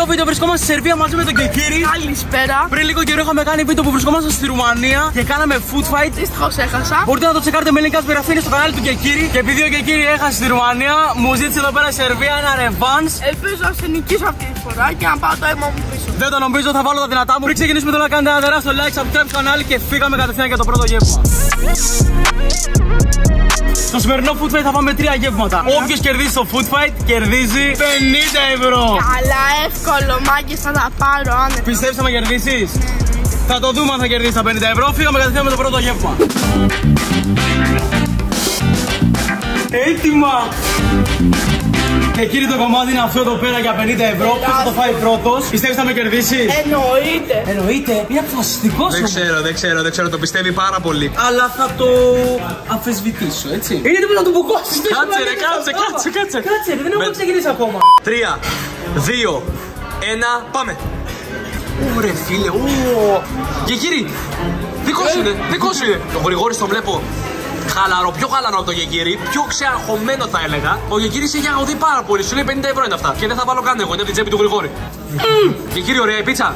σημερινό βίντεο βρισκόμαστε στη Σερβία μαζί με τον Κεκύρη. Καλησπέρα. Πριν λίγο καιρό είχαμε κάνει βίντεο που βρισκόμαστε στη Ρουμανία και κάναμε food fight. Δυστυχώς έχασα. Μπορείτε να το τσεκάρετε με link κάτω γραφή στο κανάλι του Κεκύρη. Και επειδή ο Κεκύρη έχασε στη Ρουμανία, μου ζήτησε εδώ πέρα η Σερβία ένα revenge. Ελπίζω να σε νικήσω αυτή τη φορά και να πάω το αίμα μου πίσω. Δεν το νομίζω, θα βάλω τα δυνατά μου. Πριν ξεκινήσουμε τώρα, κάντε ένα τεράστιο like, subscribe στο κανάλι και φύγαμε κατευθείαν για το πρώτο γεύμα. Στο σημερινό food fight θα πάμε τρία γεύματα. Όποιος κερδίσει το food fight κερδίζει 50 ευρώ. Καλά, εύκολο, μάγκε θα τα πάρω άνετα. Πιστεύει θα με κερδίσεις. Θα το δούμε αν θα κερδίσει τα 50 ευρώ. Φύγαμε κατευθείαν με το πρώτο γεύμα. Έτοιμα! Και κύριε το κομμάτι είναι αυτό εδώ πέρα για 50 ευρώ. Ποιος θα το φάει πρώτος. Πιστεύει θα με κερδίσεις. Εννοείται. Εννοείται. Είναι αποφασιστικό Δεν ξέρω, δεν ξέρω, δεν ξέρω, το πιστεύει πάρα πολύ. Αλλά θα το αμφισβητήσω, έτσι. Είναι τίποτα να του μπουκώσεις. Κάτσε, ρε, κάτσε, κάτσε, κάτσε. Κάτσε, ρε, δεν έχω Με- ξεκινήσει ακόμα. Τρία, δύο, ένα, πάμε. Ωραία, φίλε, ω. Και κύριε, δικό σου είναι, δικό σου είναι. Το Γρηγόρης το βλέπω χαλαρό, πιο χαλαρό από το Γεγύρι, πιο ξεαγχωμένο θα έλεγα. Ο Γεγύρι έχει αγωθεί πάρα πολύ, σου λέει 50 ευρώ είναι αυτά. Και δεν θα βάλω καν εγώ, είναι από την τσέπη του Γρηγόρη. Γεγύρι, ωραία, η πίτσα.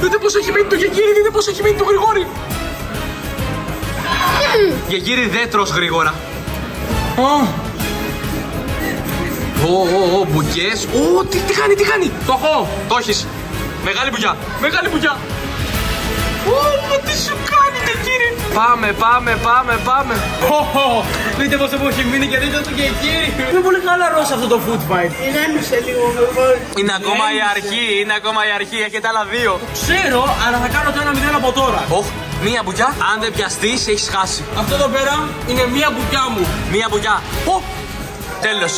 Δείτε πως έχει μείνει το Γεγύρι, δείτε πως έχει μείνει το Γρηγόρη. Γεγύρι δεν τρως γρήγορα. Ω, ω, ω, μπουκιές. Ω, τι, τι κάνει, τι κάνει. Το έχω. Το έχεις. Μεγάλη μπουκιά. Μεγάλη μπουκιά. Ω, μα τι σου κάνετε κύριε. Πάμε, πάμε, πάμε, πάμε. Οχο, Δείτε πόσο μου έχει μείνει και δείτε το και κύριε. Είναι πολύ χαλαρό αυτό το food fight. Ηρέμησε λίγο, Γρηγόρη. Είναι ακόμα η αρχή, είναι ακόμα η αρχή. Έχετε άλλα δύο. Ξέρω, αλλά θα κάνω το ένα μηδέν από τώρα. Οχ, μία μπουκιά. Αν δεν πιαστείς, έχεις χάσει. Αυτό εδώ πέρα είναι μία μπουκιά μου. Μία μπουκιά. Ω, τέλος.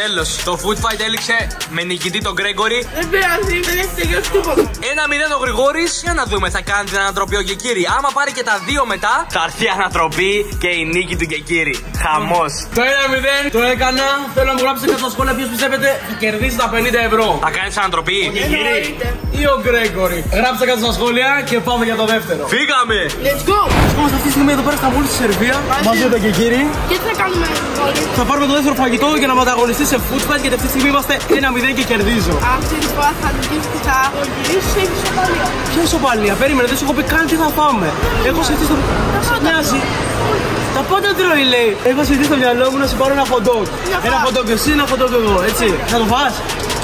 Τέλος. Το food fight έληξε με νικητή τον Γκρέγκορη. Δεν πειράζει, δεν έχει τελειώσεις τίποτα. Ένα μηδέν ο Γρηγόρης. Για να δούμε, θα κάνει την ανατροπή ο Γκεκύρη. Άμα πάρει και τα δύο μετά, θα έρθει η ανατροπή και η νίκη του Γκεκύρη. Χαμός. Το 1-0 το έκανα. Θέλω να μου γράψετε κάτω στα σχόλια ποιος πιστεύετε θα κερδίσει τα 50 ευρώ. Θα κάνεις ανατροπή. Εννοείται. Ή ο Γκρέγκορη. Γράψτε κάτω στα σχόλια και πάμε για το δεύτερο. Φύγαμε. Let's go. Βρισκόμαστε αυτή τη στιγμή εδώ πέρα στα μόλι τη Σερβία. Μαζί με τον Κεκύρη. Και τι θα κάνουμε, Γρηγόρη; Θα πάρουμε το δεύτερο φαγητό για να μεταγωνιστεί σε food fight γιατί αυτή τη στιγμή είμαστε 1-0 και κερδίζω. Αυτή τη φορά θα νικήσει και θα γυρίσει σε ισοπαλία. Ποια ισοπαλία, περίμενε, δεν σου έχω πει καν τι θα φάμε. Έχω σκεφτεί στο. Σε νοιάζει. Τα πάντα τρώει λέει. Έχω σκεφτεί στο μυαλό μου να σου πάρω ένα hot dog. Για Ένα φας. hot dog εσύ, ένα hot dog εγώ, έτσι. Θα το φας;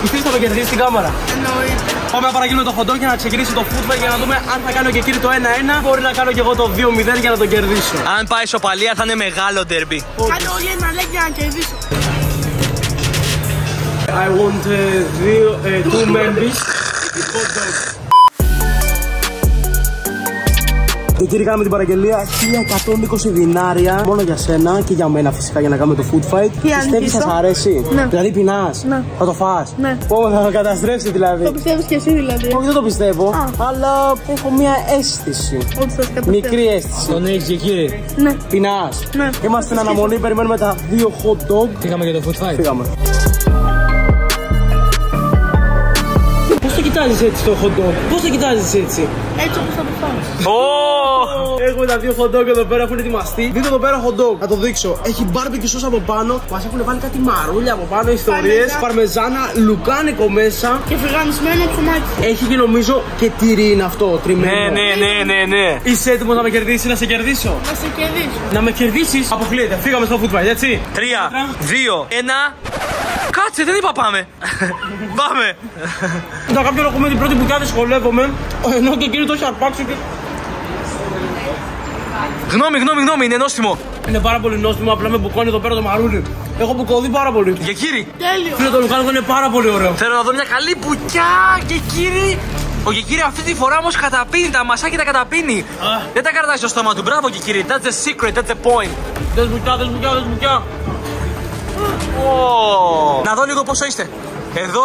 Πιστεύεις θα με κερδίσει την κάμερα. Εννοείται. Πάμε να παραγγείλουμε το hot dog για να ξεκινήσει το food fight για να δούμε αν θα κάνω και κύριε το 1-1. Μπορεί να κάνω και εγώ το 2-0 για να το κερδίσω. Αν πάει σοπαλία θα είναι μεγάλο ντερμπι. Κάνε όλοι ένα like για να κερδίσω. I want uh, δύο, uh, two members. hot dog. Και κύριε, κάναμε την παραγγελία 1120 δινάρια μόνο για σένα και για μένα φυσικά για να κάνουμε το food fight. Τι αν Πιστεύεις θα νικήσω; σ' αρέσει; Ναι. Δηλαδή πεινάς. Ναι. Θα το φας. Ναι. Πω, θα με καταστρέψει δηλαδή. Το πιστεύεις και εσύ δηλαδή. Όχι, δεν το πιστεύω. Α. Αλλά έχω μια αίσθηση. Ότι θα σε καταφέρω. Μικρή αίσθηση. Τον έχεις και κύριε. Ναι. Πεινάς. Ναι. Είμαστε στην αναμονή, περιμένουμε τα δύο hot dog. Πήγαμε για το food fight. Φύγαμε. Πώς το κοιτάζεις έτσι το hot dog, πώς το κοιτάζεις έτσι; Έτσι όπως θα το φάω. Έχουμε τα δύο hot dog εδώ πέρα, έχουν ετοιμαστεί. Δείτε εδώ πέρα hot dog, να το δείξω. Έχει barbecue sauce από πάνω, μας έχουν βάλει κάτι μαρούλια από πάνω, ιστορίες, Παρμεζά- παρμεζάνα, λουκάνικο μέσα. Και φρυγανισμένο ψωμάκι. Έχει και νομίζω και τυρί είναι αυτό, τριμμένο. Ναι, ναι, ναι, ναι, ναι. Είσαι έτοιμο να με κερδίσει, να σε κερδίσω. Να σε κερδίσω. Να με κερδίσεις, αποκλείεται. Φύγαμε στο food fight, έτσι. Τρία, δύο, ένα. Κάτσε, δεν είπα πάμε. πάμε. Για κάποιον έχουμε την πρώτη μπουκιά, δυσκολεύομαι. Ενώ και εκείνη το έχει αρπάξει και. Γνώμη, γνώμη, γνώμη, είναι νόστιμο. Είναι πάρα πολύ νόστιμο, απλά με μπουκώνει εδώ πέρα το μαρούλι. Έχω μπουκωθεί πάρα πολύ. Για κύρι, Τέλειο. Φίλε, το λουκάνικο είναι πάρα πολύ ωραίο. θέλω να δω μια καλή μπουκιά και κύρι. Ο Γεκύρη αυτή τη φορά όμως καταπίνει, τα μασάκια τα καταπίνει. Δεν τα κρατάει στο στόμα του. Μπράβο Γεκύρη, that's the secret, that's the point. Δες μπουκιά, δες μπουκιά, δες μπουκιά. Ω. Να δω λίγο πόσο είστε. Εδώ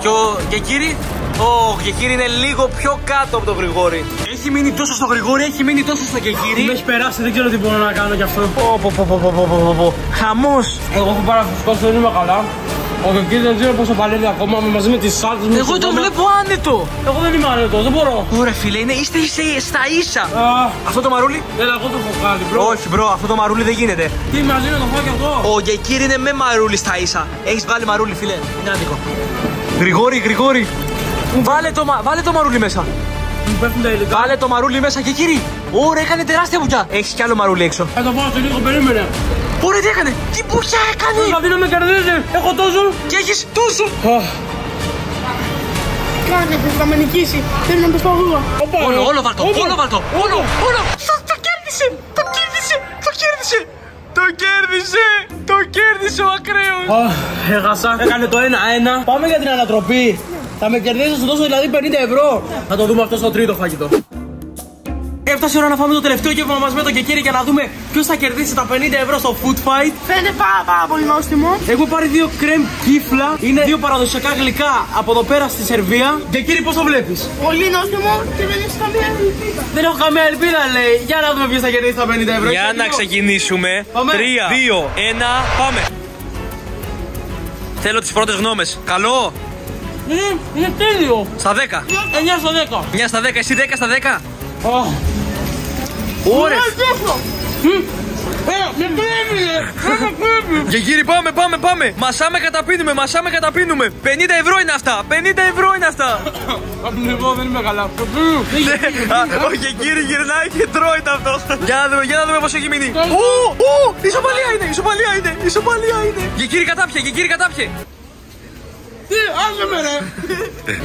και ο Γεκύρη. Ο Γεκύρη είναι λίγο πιο κάτω από τον Γρηγόρη. Έχει μείνει τόσο στο Γρηγόρη, έχει μείνει τόσο στο Με Γεκύρη. έχει περάσει, δεν ξέρω τι μπορώ να κάνω γι' αυτό. Πω, πω, πω, πω, πω, πω, πω, πω. Χαμός. Εγώ έχω παραφουσκώσει, δεν είμαι καλά. Ο Κεκύρη δεν ξέρω πόσο παλεύει ακόμα με- μαζί με τις σάλτες μου. Εγώ στο το κόμμα. βλέπω άνετο. Εγώ δεν είμαι άνετος, δεν μπορώ. Ωραία φίλε, είναι, είστε, είστε στα ίσα. Α, Αυτό το μαρούλι; Έλα, εγώ το έχω κάνει, bro. Όχι, bro, αυτό το μαρούλι δεν γίνεται. Τι μαζί να το φάω κι αυτό. Ο Γεκύρ είναι με μαρούλι στα ίσα. Έχεις βγάλει μαρούλι, φίλε. Είναι άδικο. Γρηγόρη, Γρηγόρη. Βάλε το, μα- βάλε το μαρούλι μέσα. Μου πέφτουν τα υλικά. Βάλε το μαρούλι μέσα, Γεκύρη. Ωραία, έκανε τεράστια μπουκιά. Έχεις κι άλλο μαρούλι έξω. Θα το πάω σε λίγο, περίμενε. Ωραία, τι έκανε; Τι μπουκιά έκανε; Δηλαδή να με κερδίζει. Έχω τόσο. Και έχεις τόσο. Αχ, Κάνε, θα με νικήσει. Θέλω να το πάω εγώ. οπα, Όλο, ε. όλο βαλτό, Όπα. όλο βαλτό. Όλο, όλο. Το, το κέρδισε. Το κέρδισε. Το κέρδισε. Το κέρδισε. Το κέρδισε ο ακραίος. Αχ, έχασα. Έκανε το 1-1. Πάμε για την ανατροπή. Θα με κερδίσει, θα σου δώσω δηλαδή 50 ευρώ. Θα το δούμε αυτό στο τρίτο φαγητό. Έφτασε η ώρα να φάμε το τελευταίο γεύμα μαζί με τον Κεκύρη για να δούμε ποιος θα κερδίσει τα 50 ευρώ στο food fight. Φαίνεται πάρα, πάρα πολύ νόστιμο. Έχουμε πάρει δύο κρέμ κύφλα. Είναι δύο παραδοσιακά γλυκά από εδώ πέρα στη Σερβία. Κεκύρη, πώς το βλέπεις; Πολύ νόστιμο και δεν έχει καμία ελπίδα. Δεν έχω καμία ελπίδα, λέει. Για να δούμε ποιος θα κερδίσει τα 50 ευρώ. Για να ξεκινήσουμε. Πάμε. 3, 2, 1, πάμε. Θέλω τις πρώτες γνώμες. Καλό; Είναι, είναι τέλειο. Στα 10. 9 στο 10. 9 στα 10. Εσύ 10 στα 10. Αχ. Ωραία. Ε, με πρέπει, ε. Ε, με πρέπει. Και κύριοι πάμε, πάμε, πάμε. Μασάμε καταπίνουμε, μασάμε καταπίνουμε. 50 ευρώ είναι αυτά. 50 ευρώ είναι αυτά. Απλό δεν είμαι καλά. Α, Ο Γεκύρη γυρνάει και τρώει τα αυτό. Για να δούμε, για να δούμε πόσο έχει μείνει. Ου, ου, ισοπαλία είναι, ισοπαλία είναι, ισοπαλία είναι. Γεκύρη κατάπιε, Γεκύρη κατάπιε. Τι, άσε με ρε.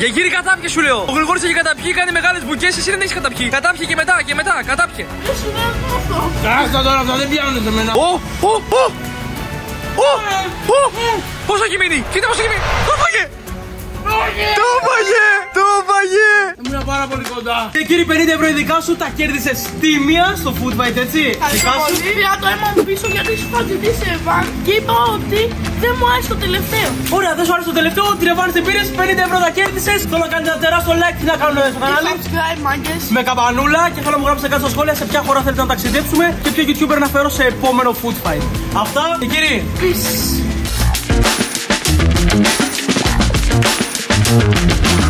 Γεκύρη κατάπιε σου λέω. Ο Γρηγόρης έχει καταπιεί, κάνει μεγάλες μπουκές, εσύ δεν έχεις καταπιεί. Κατάπιε και μετά, και μετά, κατάπιε. Δεν σου λέω αυτό. Κάστα τώρα αυτά, δεν πιάνουν σε μένα. Ω, ω, ω. Ω, ω. Πόσο έχει μείνει, κοίτα πόσο έχει μείνει. Το φάγε. Το φάγε, το φάγε. Ήμουν πάρα πολύ κοντά. Και κύριε 50 ευρώ ειδικά σου τα κέρδισες τίμια στο food fight, έτσι; Ευχαριστώ Δικά σου; πολύ. Πήρα το αίμα μου πίσω γιατί σου είχα ζητήσει Εβάν και είπα ότι δεν μου άρεσε το τελευταίο. Ωραία, δεν σου άρεσε το τελευταίο. Την Εβάνη την πήρες, 50 ευρώ τα κέρδισες. Θέλω να κάνετε ένα τεράστιο like τι να κάνουμε στο κανάλι; Subscribe, μάγκες. Με καμπανούλα και θέλω να μου γράψετε κάτω στα σχόλια σε ποια χώρα θέλετε να ταξιδέψουμε και ποιο YouTuber να φέρω σε επόμενο food fight. Αυτά και κύριοι. Peace. Música